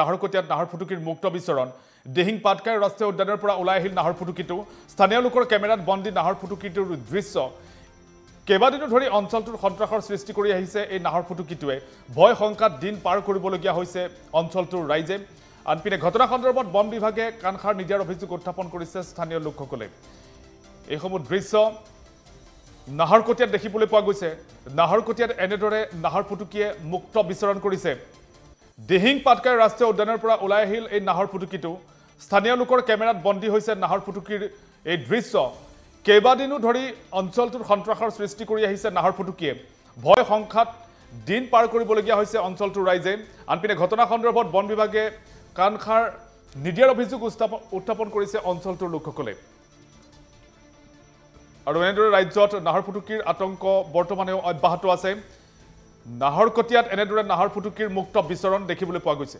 নাহৰকটীয়াত নাহৰ ফুটুকীৰ মুক্ত বিচৰণ। দিহিং পাটকাই ৰাষ্ট্ৰীয় উদ্যানৰ পৰা ওলাই আহিল নাহৰ ফুটুকীটো। স্থানীয় লোকৰ কেমেৰাত বন্দী নাহৰ ফুটুকীটোৰ দৃশ্য। কেইবাদিনো ধৰি অঞ্চলটোৰ সন্ত্ৰাসৰ সৃষ্টি কৰি আহিছে এই নাহৰ ফুটুকীটোৱে। ভয় শংকাত দিন পাৰ কৰিবলগীয়া হৈছে অঞ্চলটোৰ ৰাইজে। আনপিনে ঘটনা সন্দৰ্ভত বন বিভাগে কাণসাৰ নিদিয়াৰ অভিযোগ উত্থাপন কৰিছে স্থানীয় লোকসকলে। এইসমূহ দৃশ্য নাহৰকটীয়াত দেখিবলৈ পোৱা গৈছে। নাহৰকটীয়াত এনেদৰে নাহৰ ফুটুকীয়ে মুক্ত বিচৰণ কৰিছে। দিহিং পাটকাই ৰাষ্ট্ৰীয় উদ্যানৰ পৰা ওলাই আহিল এই নাহৰ ফুটুকীটো। স্থানীয় লোকৰ কেমেৰাত বন্দী হৈছে নাহৰ ফুটুকীৰ এই দৃশ্য। কেইবাদিনো ধৰি অঞ্চলটোত সন্ত্ৰাসৰ সৃষ্টি কৰি আহিছে নাহৰ ফুটুকীয়ে। ভয় সংখ্যাত দিন পাৰ কৰিবলগীয়া হৈছে অঞ্চলটোৰ ৰাইজে। আনপিনে ঘটনা সন্দৰ্ভত বন বিভাগে কাণসাৰ নিদিয়াৰ অভিযোগ উত্থাপন কৰিছে অঞ্চলটোৰ লোকসকলে। আৰু এনেদৰে ৰাজ্যত নাহৰ ফুটুকীৰ আতংক বৰ্তমানেও অব্যাহত আছে। নাহৰকটীয়াত এনেদৰে নাহৰ ফুটুকীৰ মুক্ত বিচৰণ দেখিবলৈ পোৱা গৈছে।